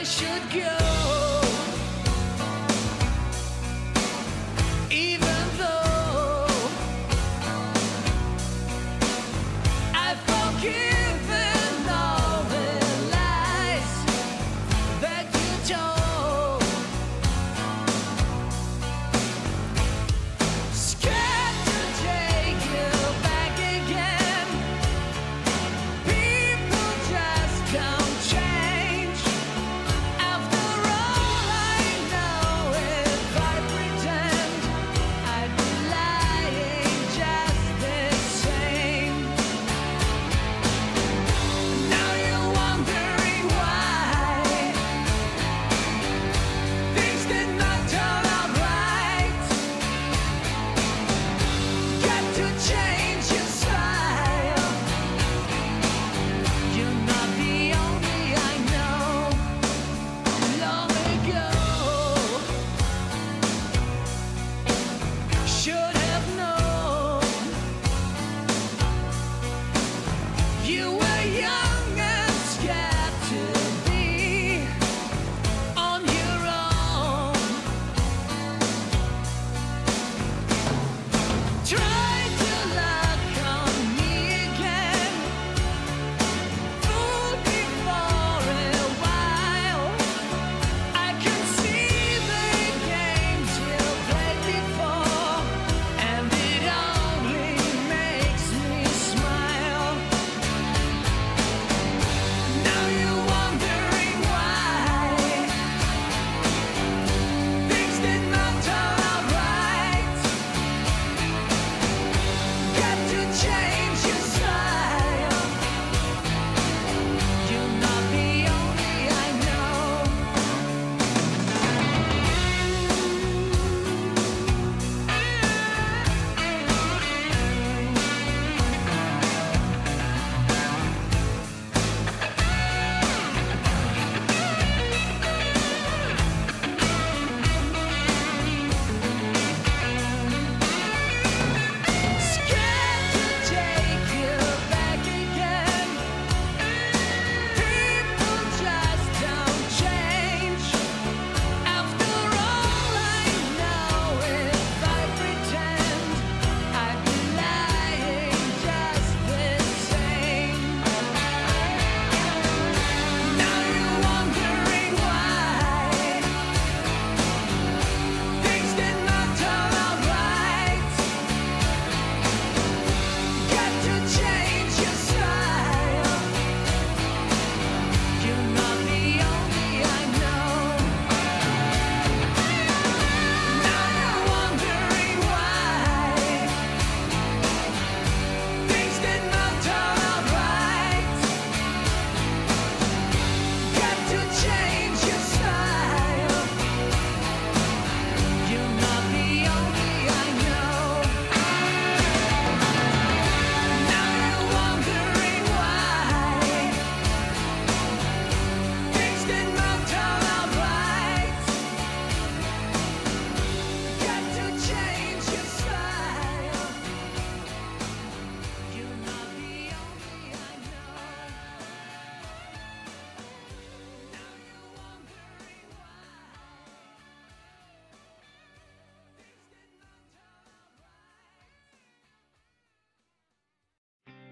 I should go.